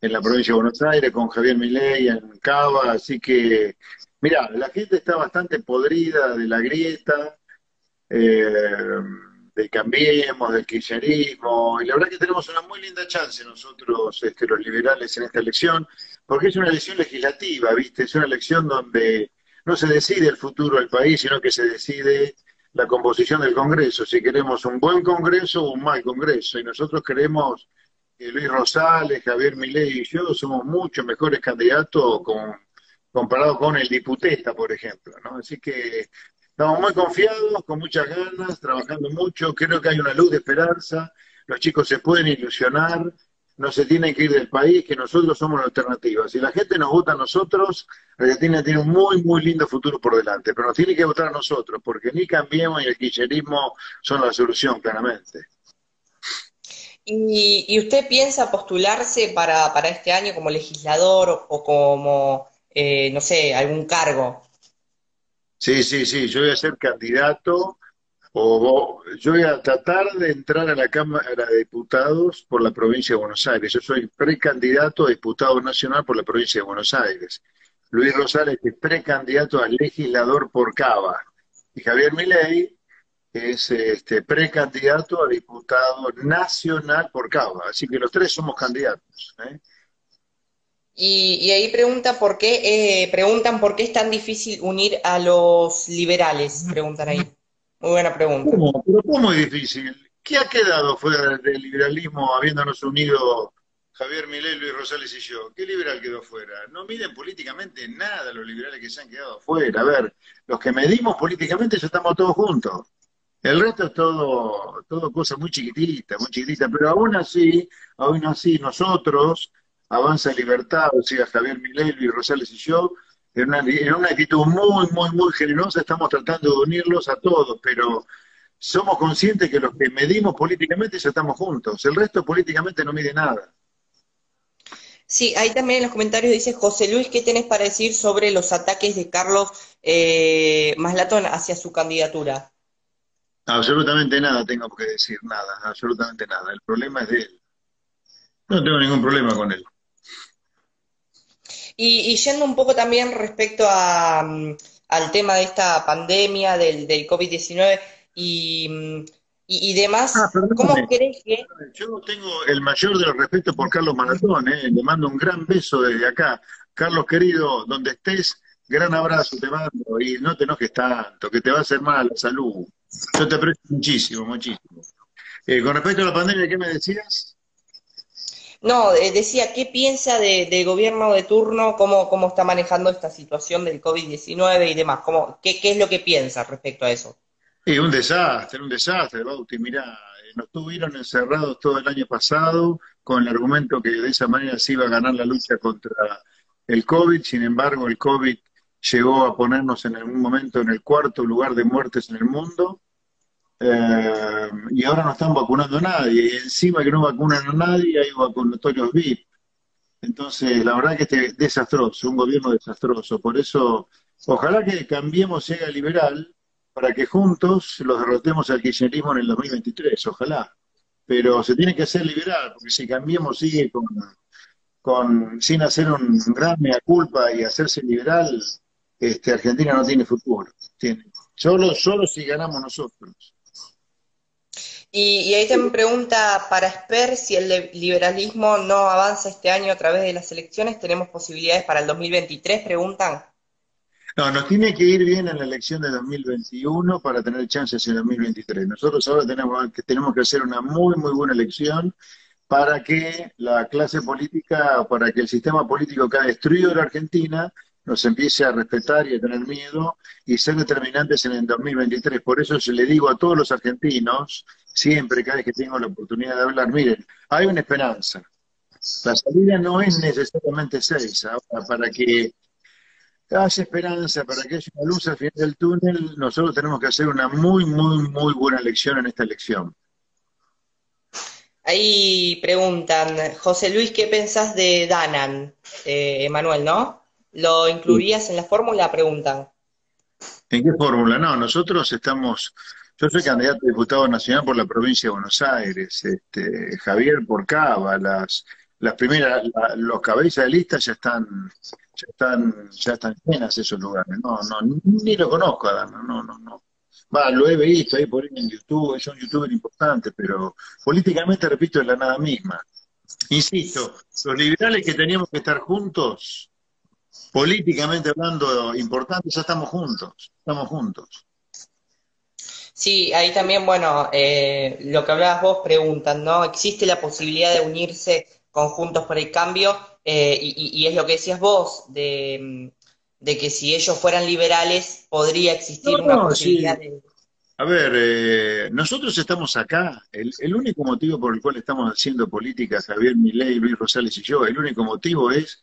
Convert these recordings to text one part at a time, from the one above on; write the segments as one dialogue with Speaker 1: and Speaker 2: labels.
Speaker 1: en la provincia de Buenos Aires, con Javier Milei en Cava, así que, mira, la gente está bastante podrida de la grieta, eh, del Cambiemos, del kirchnerismo, y la verdad que tenemos una muy linda chance nosotros, este, los liberales, en esta elección, porque es una elección legislativa, ¿viste? Es una elección donde no se decide el futuro del país, sino que se decide la composición del Congreso, si queremos un buen Congreso o un mal Congreso, y nosotros queremos que Luis Rosales, Javier Milei y yo somos mucho mejores candidatos con, con el diputesta, por ejemplo, ¿no? Así que Estamos muy confiados, con muchas ganas, trabajando mucho. Creo que hay una luz de esperanza. Los chicos se pueden ilusionar, no se tienen que ir del país, que nosotros somos la alternativa. Si la gente nos vota a nosotros, Argentina tiene un muy, muy lindo futuro por delante. Pero nos tiene que votar a nosotros, porque ni Cambiemos ni el kirchnerismo son la solución, claramente.
Speaker 2: ¿Y, usted piensa postularse para, para, este año como legislador o como, eh, no sé, algún cargo?
Speaker 1: Sí, sí, sí, yo voy a ser candidato o yo voy a tratar de entrar a la Cámara de Diputados por la provincia de Buenos Aires. Yo soy precandidato a diputado nacional por la provincia de Buenos Aires. Luis Rosales es precandidato a legislador por Cava. Y Javier Milei es este, precandidato a diputado nacional por Cava. Así que los tres somos candidatos. ¿eh?
Speaker 2: Y, ahí pregunta por qué, eh, preguntan por qué es tan difícil unir a los liberales, preguntan ahí. Muy buena pregunta.
Speaker 1: ¿Cómo? ¿Pero cómo es difícil? ¿Qué ha quedado fuera del liberalismo habiéndonos unido Javier Milei, Luis Rosales y yo? ¿Qué liberal quedó fuera? No miden políticamente nada los liberales que se han quedado fuera. A ver, los que medimos políticamente ya estamos todos juntos. El resto es todo, todo cosa muy chiquitita, muy chiquitita, pero aún así, aún así nosotros Avanza Libertad, o sea, Javier Milei, Luis Rosales y yo, en una, en una actitud muy, muy, muy generosa, estamos tratando de unirlos a todos, pero somos conscientes que los que medimos políticamente ya estamos juntos, el resto políticamente no mide nada.
Speaker 2: Sí, ahí también en los comentarios dice José Luis, ¿qué tenés para decir sobre los ataques de Carlos eh, Maslatón hacia su candidatura?
Speaker 1: Absolutamente nada tengo que decir, nada, absolutamente nada. El problema es de él. No tengo ningún problema con él.
Speaker 2: Y, yendo un poco también respecto a, mm, al tema de esta pandemia del, del COVID-19 y, y, demás, ah, ¿cómo crees que...?
Speaker 1: Yo tengo el mayor de los respetos por Carlos Maratón, ¿eh? le mando un gran beso desde acá. Carlos querido, donde estés, gran abrazo te mando y no te enojes tanto, que te va a hacer mal la salud. Yo te aprecio muchísimo, muchísimo. Eh, con respecto a la pandemia, ¿qué me decías?
Speaker 2: No, eh, decía, ¿qué piensa del gobierno de turno? Cómo, ¿Cómo está manejando esta situación del COVID-19 y demás? ¿Cómo, qué, es lo que piensa respecto a eso?
Speaker 1: Sí, un desastre, un desastre, Bauti. Mirá, eh, nos tuvieron encerrados todo el año pasado con el argumento que de esa manera se iba a ganar la lucha contra el COVID. Sin embargo, el COVID llegó a ponernos en algún momento en el cuarto lugar de muertes en el mundo eh, y ahora no están vacunando a nadie, y encima que no vacunan a nadie hay vacunatorios VIP. Entonces, la verdad que este es desastroso, un gobierno desastroso. Por eso, ojalá que cambiemos sea liberal para que juntos los derrotemos al kirchnerismo en el 2023, ojalá. Pero se tiene que hacer liberal, porque si cambiemos sigue con, con sin hacer un gran mea culpa y hacerse liberal, este, Argentina no tiene futuro. Tiene. Solo, solo si ganamos nosotros.
Speaker 2: Y, ahí también pregunta para Esper si el liberalismo no avanza este año a través de las elecciones, ¿tenemos posibilidades para el 2023? Preguntan.
Speaker 1: No, nos tiene que ir bien en la elección de 2021 para tener chances en 2023. Nosotros ahora tenemos que, tenemos que hacer una muy, muy buena elección para que la clase política, para que el sistema político que ha destruido la Argentina nos empiece a respetar y a tener miedo y ser determinantes en el 2023. Por eso se le digo a todos los argentinos, siempre, cada vez que tengo la oportunidad de hablar, miren, hay una esperanza. La salida no es necesariamente seis. Ahora, para que haya esperanza, para que haya una luz al final del túnel, nosotros tenemos que hacer una muy, muy, muy buena elección en esta elección.
Speaker 2: Ahí preguntan, José Luis, ¿qué pensás de Danan? Eh, Emanuel, ¿no? ¿Lo incluirías en la fórmula? Preguntan.
Speaker 1: ¿En qué fórmula? No, nosotros estamos, yo soy candidato a diputado nacional por la provincia de Buenos Aires, este, Javier por Cava, las, las primeras, los cabezas de lista ya están, ya están, ya están llenas esos lugares. No, no, ni lo conozco, Adán, no, no, no. Va, lo he visto ahí por ahí en YouTube, es un youtuber importante, pero políticamente, repito, es la nada misma. Insisto, los liberales que teníamos que estar juntos, políticamente hablando importantes, ya estamos juntos, estamos juntos.
Speaker 2: Sí, ahí también, bueno, eh, lo que hablabas vos preguntan, ¿no? ¿Existe la posibilidad de unirse conjuntos por el cambio? Eh, y, es lo que decías vos, de, que si ellos fueran liberales podría existir una posibilidad de...
Speaker 1: A ver, eh, nosotros estamos acá, el, el, único motivo por el cual estamos haciendo política, Javier Milei, Luis Rosales y yo, el único motivo es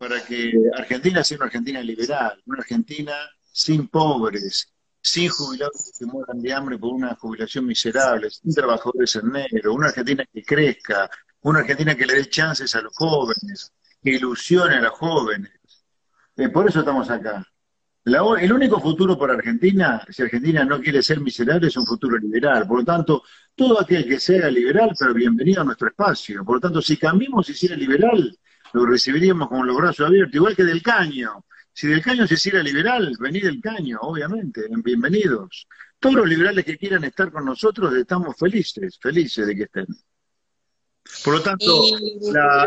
Speaker 1: para que Argentina sea una Argentina liberal, una Argentina sin pobres, sin jubilados que mueran de hambre por una jubilación miserable, sin trabajadores en negro, una Argentina que crezca, una Argentina que le dé chances a los jóvenes, que ilusione a los jóvenes. Eh, por eso estamos acá. el único futuro para Argentina, si Argentina no quiere ser miserable, es un futuro liberal. Por lo tanto, todo aquel que sea liberal, pero bienvenido a nuestro espacio. Por lo tanto, si cambiamos y hiciera liberal, lo recibiríamos con los brazos abiertos, igual que del caño. Si del caño se hiciera liberal, venir del caño, obviamente, bienvenidos. Todos los liberales que quieran estar con nosotros estamos felices, felices de que estén. Por lo tanto,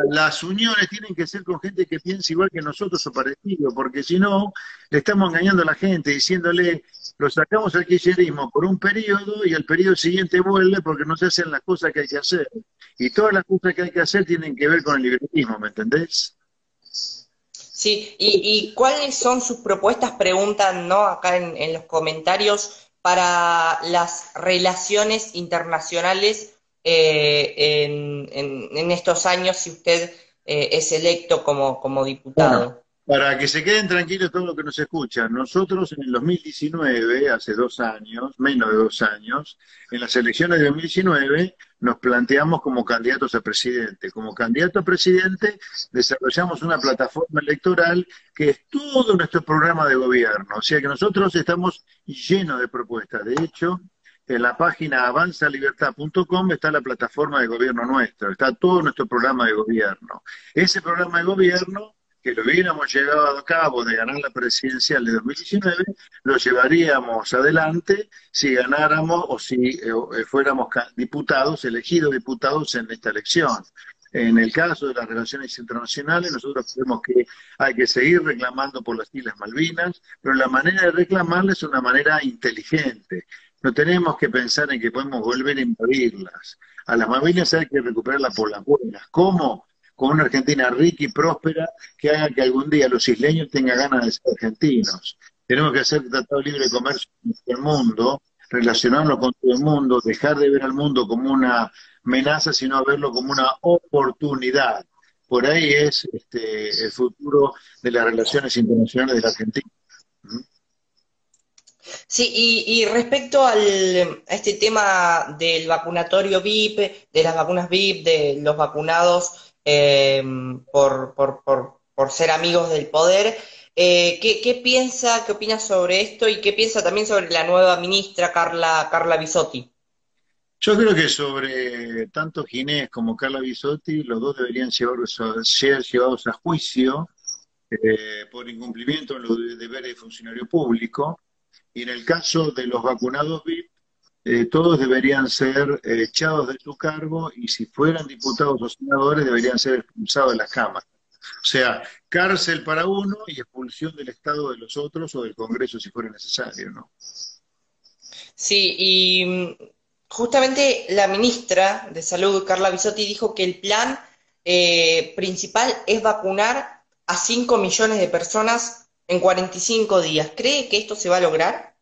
Speaker 1: las uniones tienen que ser con gente que piense igual que nosotros o parecido, porque si no, le estamos engañando a la gente diciéndole, lo sacamos al kirchnerismo por un periodo y al periodo siguiente vuelve porque no se hacen las cosas que hay que hacer. Y todas las cosas que hay que hacer tienen que ver con el liberalismo, ¿me entendés?
Speaker 2: Sí, ¿Y, cuáles son sus propuestas? Preguntan ¿no? acá en, los comentarios para las relaciones internacionales eh, en, estos años si usted eh, es electo como, como diputado.
Speaker 1: Para que se queden tranquilos todos los que nos escuchan, nosotros en el 2019, hace dos años, menos de dos años, en las elecciones de 2019 nos planteamos como candidatos a presidente. Como candidato a presidente desarrollamos una plataforma electoral que es todo nuestro programa de gobierno. O sea que nosotros estamos llenos de propuestas. De hecho, en la página avanzalibertad.com está la plataforma de gobierno nuestro, está todo nuestro programa de gobierno. Ese programa de gobierno que lo hubiéramos llegado a cabo de ganar la presidencial de 2019, lo llevaríamos adelante si ganáramos o si eh, eh, fuéramos diputados, elegidos diputados en esta elección. En el caso de las relaciones internacionales, nosotros creemos que hay que seguir reclamando por las Islas Malvinas, pero la manera de reclamarlas es una manera inteligente. No tenemos que pensar en que podemos volver a invadirlas. A las Malvinas hay que recuperarlas por las buenas. ¿Cómo? Con una Argentina rica y próspera que haga que algún día los isleños tengan ganas de ser argentinos. Tenemos que hacer tratado libre de comercio con el mundo, relacionarnos con todo el mundo, dejar de ver al mundo como una amenaza, sino verlo como una oportunidad. Por ahí es este, el futuro de las relaciones internacionales de la Argentina.
Speaker 2: Sí, y, respecto al, a este tema del vacunatorio VIP, de las vacunas VIP, de los vacunados eh, por, por, por, por, ser amigos del poder. Eh, ¿qué, ¿qué, piensa, qué opina sobre esto y qué piensa también sobre la nueva ministra Carla, Carla Bisotti?
Speaker 1: Yo creo que sobre tanto Ginés como Carla Bisotti, los dos deberían ser llevados a juicio eh, por incumplimiento de los deberes de funcionario público. Y en el caso de los vacunados VIP, eh, todos deberían ser eh, echados de su cargo y si fueran diputados o senadores deberían ser expulsados de las cámaras. O sea, cárcel para uno y expulsión del Estado de los otros o del Congreso si fuera necesario, ¿no?
Speaker 2: Sí, y mm, justamente la ministra de Salud, Carla Bisotti, dijo que el plan eh, principal es vacunar a 5 millones de personas en 45 días. ¿Cree que esto se va a lograr?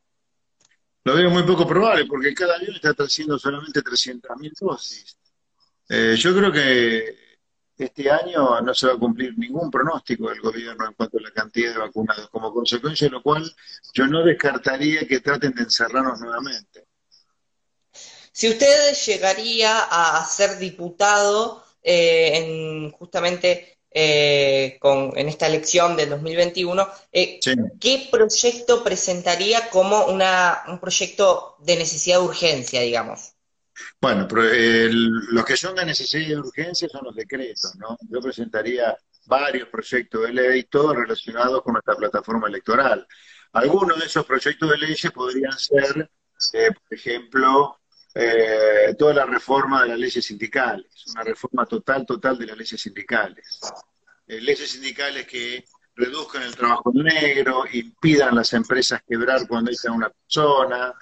Speaker 1: Lo veo muy poco probable porque cada año está haciendo solamente 300.000 dosis. Eh, yo creo que este año no se va a cumplir ningún pronóstico del gobierno en cuanto a la cantidad de vacunados, como consecuencia de lo cual yo no descartaría que traten de encerrarnos nuevamente.
Speaker 2: Si usted llegaría a ser diputado eh, en justamente eh, con, en esta elección del 2021, eh, ¿qué proyecto presentaría como una, un proyecto de necesidad de urgencia, digamos?
Speaker 1: Bueno, pero los que son de necesidad de urgencia son los decretos, ¿no? Yo presentaría varios proyectos de ley, todos relacionados con nuestra plataforma electoral. Algunos de esos proyectos de leyes podrían ser, eh, por ejemplo, eh, toda la reforma de las leyes sindicales, una reforma total, total de las leyes sindicales. Eh, leyes sindicales que reduzcan el trabajo negro, impidan a las empresas quebrar cuando está una persona,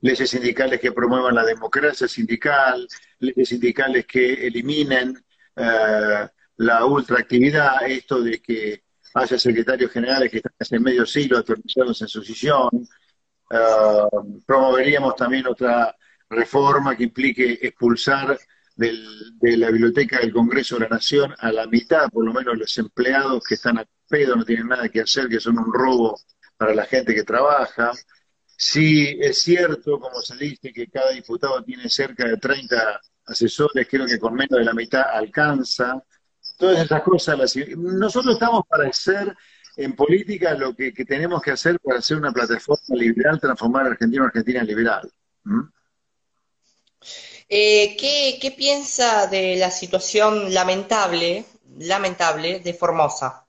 Speaker 1: leyes sindicales que promuevan la democracia sindical, leyes sindicales que eliminen eh, la ultraactividad, esto de que haya secretarios generales que están hace medio siglo atornillados en su sillón. promoveríamos también otra reforma que implique expulsar de la biblioteca del Congreso de la Nación a la mitad, por lo menos, los empleados que están a pedo, no tienen nada que hacer, que son un robo para la gente que trabaja. Si es cierto, como se dice, que cada diputado tiene cerca de 30 asesores, creo que con menos de la mitad alcanza. Todas esas cosas, las... nosotros estamos para hacer en política lo que, tenemos que hacer para hacer una plataforma liberal, transformar a Argentina en Argentina liberal.
Speaker 2: Eh, ¿qué, piensa de la situación lamentable, lamentable de Formosa?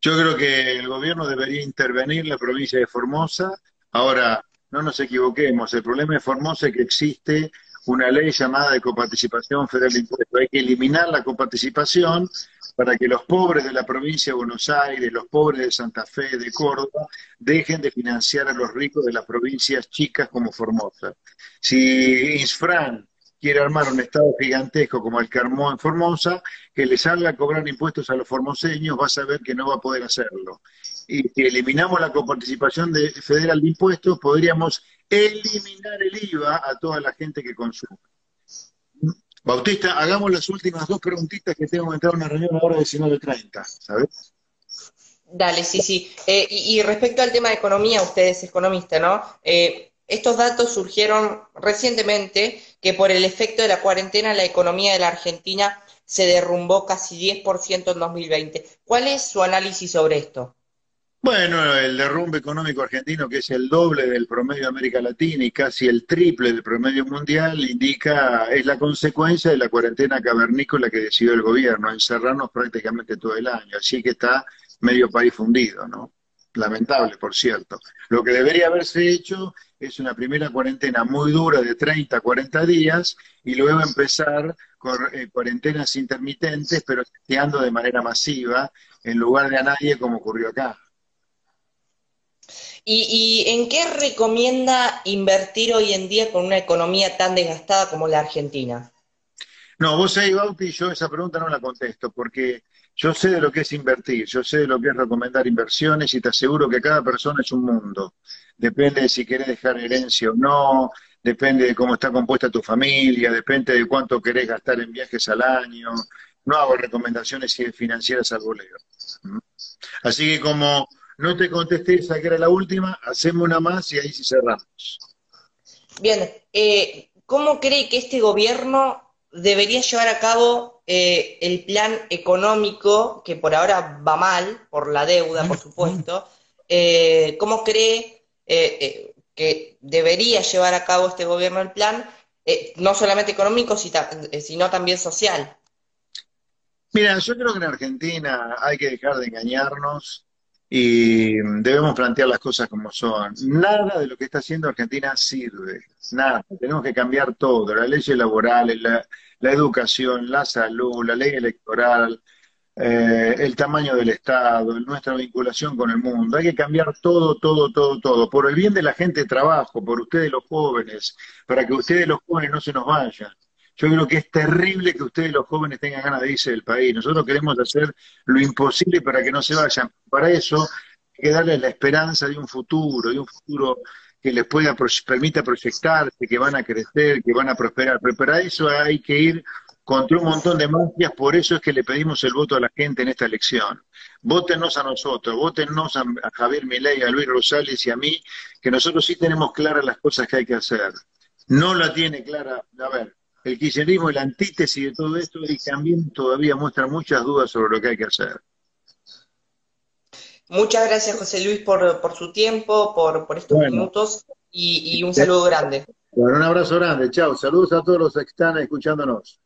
Speaker 1: Yo creo que el gobierno debería intervenir la provincia de Formosa. Ahora, no nos equivoquemos, el problema de Formosa es que existe una ley llamada de coparticipación federal de. Hay que eliminar la coparticipación para que los pobres de la provincia de Buenos Aires, los pobres de Santa Fe, de Córdoba, dejen de financiar a los ricos de las provincias chicas como Formosa. Si Isfran quiere armar un estado gigantesco como el que armó en Formosa, que le salga a cobrar impuestos a los formoseños, va a saber que no va a poder hacerlo. Y si eliminamos la coparticipación de, federal de impuestos, podríamos eliminar el IVA a toda la gente que consume. Bautista, hagamos las últimas dos preguntitas que tengo que entrar a una reunión ahora de 19.30, ¿sabes?
Speaker 2: Dale, sí, sí. Eh, y, respecto al tema de economía, usted es economista, ¿no? Eh, estos datos surgieron recientemente que por el efecto de la cuarentena la economía de la Argentina se derrumbó casi 10% en 2020. ¿Cuál es su análisis sobre esto?
Speaker 1: Bueno, el derrumbe económico argentino, que es el doble del promedio de América Latina y casi el triple del promedio mundial, indica, es la consecuencia de la cuarentena cavernícola que decidió el gobierno, encerrarnos prácticamente todo el año. Así que está medio país fundido, ¿no? Lamentable, por cierto. Lo que debería haberse hecho es una primera cuarentena muy dura de 30 a 40 días y luego empezar eh, cuarentenas intermitentes, pero testeando de manera masiva, en lugar de a nadie como ocurrió acá.
Speaker 2: ¿Y, en qué recomienda invertir hoy en día con una economía tan desgastada como la Argentina?
Speaker 1: No, vos ahí, Bauti, yo esa pregunta no la contesto, porque yo sé de lo que es invertir, yo sé de lo que es recomendar inversiones y te aseguro que cada persona es un mundo. Depende de si querés dejar herencia o no, depende de cómo está compuesta tu familia, depende de cuánto querés gastar en viajes al año. No hago recomendaciones financieras al voleo. ¿Mm? Así que como no te contesté esa que era la última, hacemos una más y ahí sí cerramos.
Speaker 2: Bien, eh, ¿cómo cree que este gobierno debería llevar a cabo eh, el plan económico, que por ahora va mal, por la deuda, por supuesto? Eh, ¿Cómo cree que debería llevar a cabo este gobierno el plan, no solamente económico, sino también social?
Speaker 1: Mira, yo creo que en Argentina hay que dejar de engañarnos y debemos plantear las cosas como son. Nada de lo que está haciendo Argentina sirve, nada. Tenemos que cambiar todo, las leyes laborales, la, educación, la salud, la ley electoral, eh, el tamaño del Estado, nuestra vinculación con el mundo. Hay que cambiar todo, todo, todo, todo, por el bien de la gente de trabajo, por ustedes los jóvenes, para que ustedes los jóvenes no se nos vayan. Yo creo que es terrible que ustedes los jóvenes tengan ganas de irse del país. Nosotros queremos hacer lo imposible para que no se vayan. Para eso hay que darles la esperanza de un futuro, de un futuro que les pueda permita proyectarse, que van a crecer, que van a prosperar. Pero para eso hay que ir contra un montón de mafias, por eso es que le pedimos el voto a la gente en esta elección. Vótenos a nosotros, vótenos a, a Javier Milei, a Luis Rosales y a mí, que nosotros sí tenemos claras las cosas que hay que hacer. No la tiene clara, a ver, el kirchnerismo es la antítesis de todo esto y también todavía muestra muchas dudas sobre lo que hay que hacer.
Speaker 2: Muchas gracias, José Luis, por, su tiempo, por, estos minutos y, y un saludo grande.
Speaker 1: Bueno, un abrazo grande, chao. Saludos a todos los que están escuchándonos.